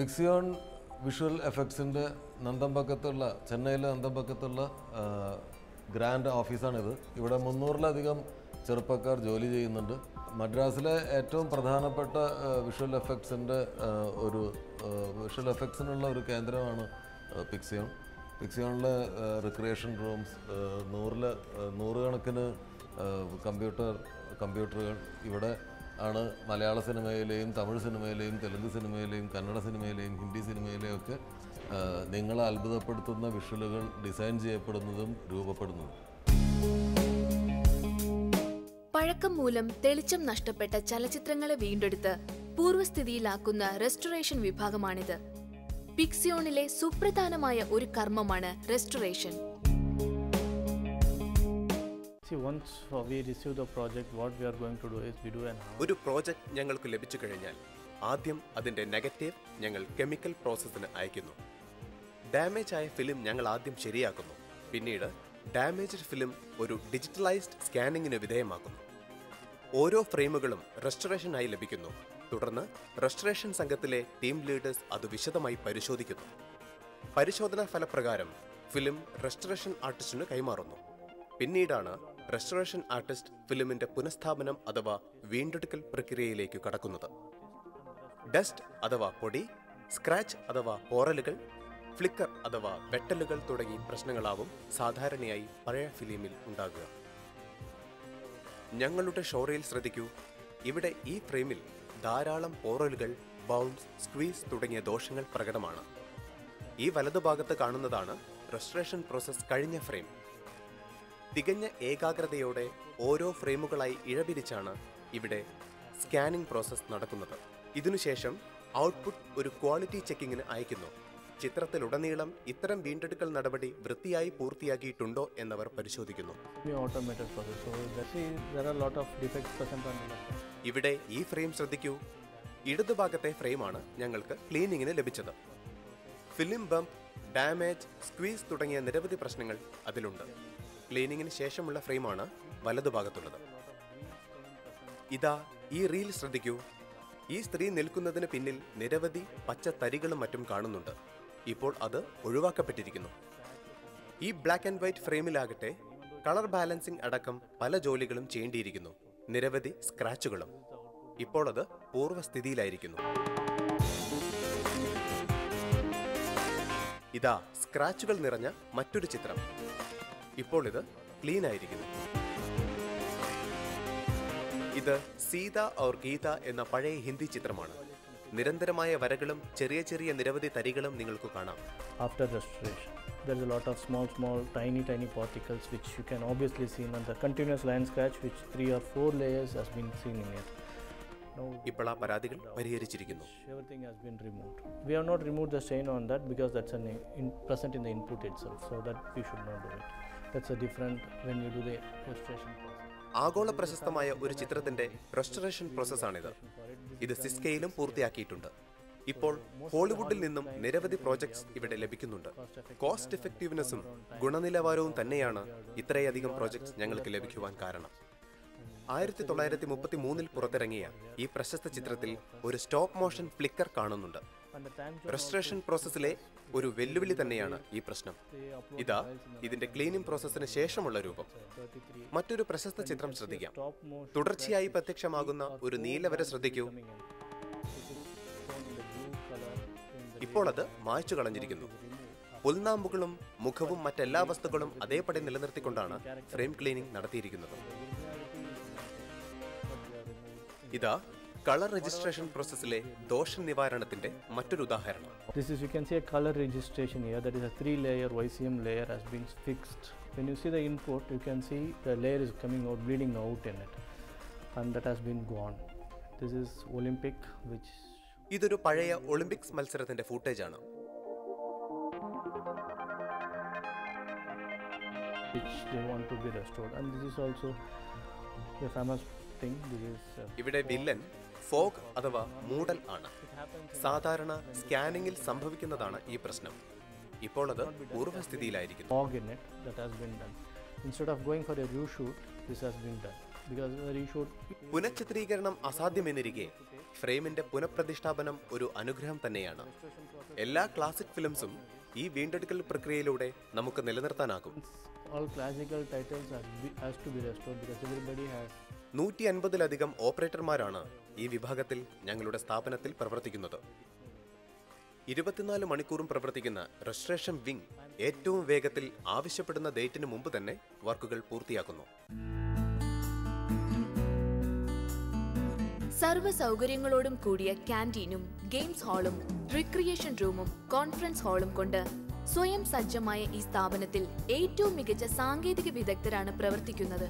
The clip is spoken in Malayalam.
പിക്സിയോൺ വിഷ്വൽ എഫക്ട്സിന്റെ നന്തമ്പക്കത്തുള്ള ചെന്നൈയിലെ നന്തമ്പക്കത്തുള്ള ഗ്രാൻഡ് ഓഫീസാണിത് ഇവിടെ മുന്നൂറിലധികം ചെറുപ്പക്കാർ ജോലി ചെയ്യുന്നുണ്ട്. മദ്രാസിലെ ഏറ്റവും പ്രധാനപ്പെട്ട വിഷ്വൽ എഫക്ട്സിന്റെ ഒരു വിഷ്വൽ എഫക്ട്സിനുള്ള ഒരു കേന്ദ്രമാണ് പിക്സിയോൺ പിക്സിയോണിലെ റിക്രിയേഷൻ റൂംസ് നൂറിൽ നൂറുകണക്കിന് കമ്പ്യൂട്ടർ കമ്പ്യൂട്ടറുകൾ ഇവിടെ ആണ് മലയാള സിനിമയിലെയും തമിഴ് സിനിമയിലെയും തെലുങ്ക് സിനിമയിലെയും കന്നഡ സിനിമയിലെയും ഹിന്ദി സിനിമയിലെയും ഒക്കെ നിങ്ങളെ അത്ഭുതപ്പെടുത്തുന്ന വിഷലുകൾ ഡിസൈൻ ചെയ്യപ്പെടുന്നതും രൂപപ്പെടുന്നതും. പഴക്കം മൂലം തെളിച്ചം നഷ്ടപ്പെട്ട ചലച്ചിത്രങ്ങളെ വീണ്ടെടുത്ത് പൂർവസ്ഥിതിയിലാക്കുന്ന റെസ്റ്റോറേഷൻ വിഭാഗമാണിത്. പിക്സിയോണിലെ സുപ്രധാനമായ ഒരു കർമ്മമാണ് റെസ്റ്റോറേഷൻ. ഒരു പ്രോജക്റ്റ് ഞങ്ങൾക്ക് ലഭിച്ചു കഴിഞ്ഞാൽ ആദ്യം അതിന്റെ നെഗറ്റീവ് ഞങ്ങൾ കെമിക്കൽ പ്രോസസ്സിന് അയക്കുന്നു ഡാമേജ് ആയ ഫിലിം ഞങ്ങൾ ആദ്യം ശരിയാക്കുന്നു. പിന്നീട് ഡാമേജ്ഡ് ഫിലിം ഒരു ഡിജിറ്റലൈസ്ഡ് സ്കാനിങ്ങിന് വിധേയമാക്കുന്നു. ഓരോ ഫ്രെയിമുകളും റെസ്റ്റോറേഷനായി ലഭിക്കുന്നു. തുടർന്ന് റെസ്റ്റോറേഷൻ സംഘത്തിലെ ടീം ലീഡേഴ്സ് അത് വിശദമായി പരിശോധിക്കുന്നു. പരിശോധനാ ഫലപ്രകാരം ഫിലിം റെസ്റ്റോറേഷൻ ആർട്ടിസ്റ്റിന് കൈമാറുന്നു. പിന്നീടാണ് റെസ്റ്റോറേഷൻ ആർട്ടിസ്റ്റ് ഫിലിമിന്റെ പുനഃസ്ഥാപനം അഥവാ വീണ്ടെടുക്കൽ പ്രക്രിയയിലേക്ക് കടക്കുന്നത്. ഡസ്റ്റ് അഥവാ പൊടി സ്ക്രാച്ച് അഥവാ പോറലുകൾ ഫ്ലിക്കർ അഥവാ വെട്ടലുകൾ തുടങ്ങി പ്രശ്നങ്ങളാവും സാധാരണയായി പഴയ ഫിലിമിൽ ഉണ്ടാകുക. ഞങ്ങളുടെ ഷോറയിൽ ശ്രദ്ധിക്കൂ. ഇവിടെ ഈ ഫ്രെയിമിൽ ധാരാളം പോറലുകൾ ബൗൺസ് സ്ക്വീസ് തുടങ്ങിയ ദോഷങ്ങൾ പ്രകടമാണ്. ഈ വലതുഭാഗത്ത് കാണുന്നതാണ് റെസ്റ്റോറേഷൻ പ്രോസസ് കഴിഞ്ഞ ഫ്രെയിം. തികഞ്ഞ ഏകാഗ്രതയോടെ ഓരോ ഫ്രെയിമുകളായി ഇഴപിരിച്ചാണ് ഇവിടെ സ്കാനിംഗ് പ്രോസസ് നടക്കുന്നത്. ഇതിനുശേഷം ഔട്ട്പുട്ട് ഒരു ക്വാളിറ്റി ചെക്കിങ്ങിന് അയക്കുന്നു ചിത്രത്തിലുടനീളം ഇത്തരം വീണ്ടെടുക്കൽ നടപടി വൃത്തിയായി പൂർത്തിയാക്കിയിട്ടുണ്ടോ എന്നവർ പരിശോധിക്കുന്നു. ഇവിടെ ഈ ഫ്രെയിം ശ്രദ്ധിക്കൂ. ഇടതുഭാഗത്തെ ഫ്രെയിമാണ് ഞങ്ങൾക്ക് ക്ലീനിങ്ങിന് ലഭിച്ചത്. ഫിലിം ബംപ് ഡാമേജ് സ്ക്വീസ് തുടങ്ങിയ നിരവധി പ്രശ്നങ്ങൾ അതിലുണ്ട്. ക്ലീനിങ്ങിന് ശേഷമുള്ള ഫ്രെയിമാണ് വലതുഭാഗത്തുള്ളത് ഇതാ ഈ റീൽ ശ്രദ്ധിക്കൂ. ഈ സ്ത്രീ നിൽക്കുന്നതിന് പിന്നിൽ നിരവധി പച്ച തരികളും മറ്റും കാണുന്നുണ്ട്. ഇപ്പോൾ അത് ഒഴിവാക്കപ്പെട്ടിരിക്കുന്നു. ഈ ബ്ലാക്ക് ആൻഡ് വൈറ്റ് ഫ്രെയിമിലാകട്ടെ കളർ ബാലൻസിംഗ് അടക്കം പല ജോലികളും ചെയ്യേണ്ടിയിരിക്കുന്നു. നിരവധി സ്ക്രാച്ചുകളും. ഇപ്പോൾ അത് പൂർവസ്ഥിതിയിലായിരിക്കുന്നു ഇതാ സ്ക്രാച്ചുകൾ നിറഞ്ഞ മറ്റൊരു ചിത്രം. ഇപ്പോൾ ഇത് ക്ലീൻ ആയിരിക്കുന്നു. ഇത് സീത ഓർ ഗീത എന്ന പഴയ ഹിന്ദി ചിത്രമാണ്. നിരന്തരമായ വരകളും ചെറിയ ചെറിയ നിരവധി തരികളും നിങ്ങൾക്ക് കാണാം. After There's a lot of small small tiny tiny particles which you can obviously see in the continuous line scratch which three or four layers has been seen in it. ഇപ്പോൾ ആ പരാതികൾ പരിഹരിച്ചിരിക്കുന്നു. Not remove the on that because that's in present in the input itself so that we should not do it ആഗോള പ്രശസ്തമായ ഒരു ചിത്രത്തിന്റെ റെസ്റ്റോറേഷൻ പ്രോസസ്സാണിത് ഇത് സിസ്കയിലും പൂർത്തിയാക്കിയിട്ടുണ്ട്. ഇപ്പോൾ ഹോളിവുഡിൽ നിന്നും നിരവധി പ്രോജക്ട്സ് ഇവിടെ ലഭിക്കുന്നുണ്ട്. കോസ്റ്റ് എഫക്റ്റീവ്നെസ്സും ഗുണനിലവാരവും തന്നെയാണ് ഇത്രയധികം പ്രോജക്ട്സ് ഞങ്ങൾക്ക് ലഭിക്കുവാൻ കാരണം. ആയിരത്തി തൊള്ളായിരത്തി മുപ്പത്തി മൂന്നിൽ പുറത്തിറങ്ങിയ ഈ പ്രശസ്ത ചിത്രത്തിൽ ഒരു സ്റ്റോപ്പ് മോഷൻ ഫ്ലിക്കർ കാണുന്നുണ്ട്. റെസ്റ്റോറേഷൻ പ്രോസസ്സിലെ ഒരു വെല്ലുവിളി തന്നെയാണ് ഈ പ്രശ്നം. ഇതാ ഇതിന്റെ ക്ലീനിങ് പ്രോസസ്സിന് ശേഷമുള്ള രൂപം. മറ്റൊരു പ്രശസ്ത ചിത്രം ശ്രദ്ധിക്കാം. തുടർച്ചയായി പ്രത്യക്ഷമാകുന്ന ഒരു നീലവര ശ്രദ്ധിക്കൂ. ഇപ്പോൾ അത് മായ്ച്ചു കളഞ്ഞിരിക്കുന്നു. പുൽനാമ്പുകളും മുഖവും മറ്റെല്ലാ വസ്തുക്കളും അതേപടി നിലനിർത്തിക്കൊണ്ടാണ് ഫ്രെയിം ക്ലീനിംഗ് നടത്തിയിരിക്കുന്നത്. ഇതാ കളർ രജിസ്ട്രേഷൻ പ്രോസസ്സിലെ ദോഷ നിവാരണത്തിന്റെ മറ്റൊരു ഉദാഹരണം This is, you can see a color registration here. That is a three layer YCM layer has been fixed. When you see the input, you can see the layer is coming out, bleeding out in it. And that has been gone. This is Olympic, which ഇതൊരു പഴയ ഒളിമ്പിക്സ് മത്സരത്തിന്റെ is uh, ഇവിടെ വില്ലൻ ഫോഗ് അഥവാ മൂടൽ ആണ്. സാധാരണ സ്കാനിങ്ങിൽ സംഭവിക്കുന്നതാണ് ഈ പ്രശ്നം. ഇപ്പോൾ അത് പൂർവസ്ഥിതിയിലായിരിക്കുന്നു പുനഃചിത്രീകരണം അസാധ്യമെന്നിരിക്കെ ഫ്രെയിമിന്റെ പുനഃപ്രതിഷ്ഠാപനം ഒരു അനുഗ്രഹം തന്നെയാണ്. എല്ലാ ക്ലാസിക് ഫിലിംസും ഈ വീണ്ടെടുക്കൽ പ്രക്രിയയിലൂടെ നമുക്ക് നിലനിർത്താനാകും. നൂറ്റി അൻപതിലധികം ഓപ്പറേറ്റർമാരാണ് ഈ വിഭാഗത്തിൽ ഞങ്ങളുടെ സ്ഥാപനത്തിൽ പ്രവർത്തിക്കുന്നത്. ഇരുപത്തിനാല് മണിക്കൂറും പ്രവർത്തിക്കുന്ന രജിസ്ട്രേഷൻ വിംഗ് ഏറ്റവും വേഗത്തിൽ ആവശ്യപ്പെടുന്ന ഡേറ്റിന് മുമ്പ് തന്നെ വർക്കുകൾ പൂർത്തിയാക്കുന്നു. സർവ സൗകര്യങ്ങളോടും കൂടിയ ക്യാന്റീനും ഗെയിംസ് ഹാളും റിക്രിയേഷൻ റൂമും കോൺഫറൻസ് ഹാളും കൊണ്ട് സ്വയം സജ്ജമായ ഈ സ്ഥാപനത്തിൽ ഏറ്റവും മികച്ച സാങ്കേതിക വിദഗ്ധരാണ് പ്രവർത്തിക്കുന്നത്.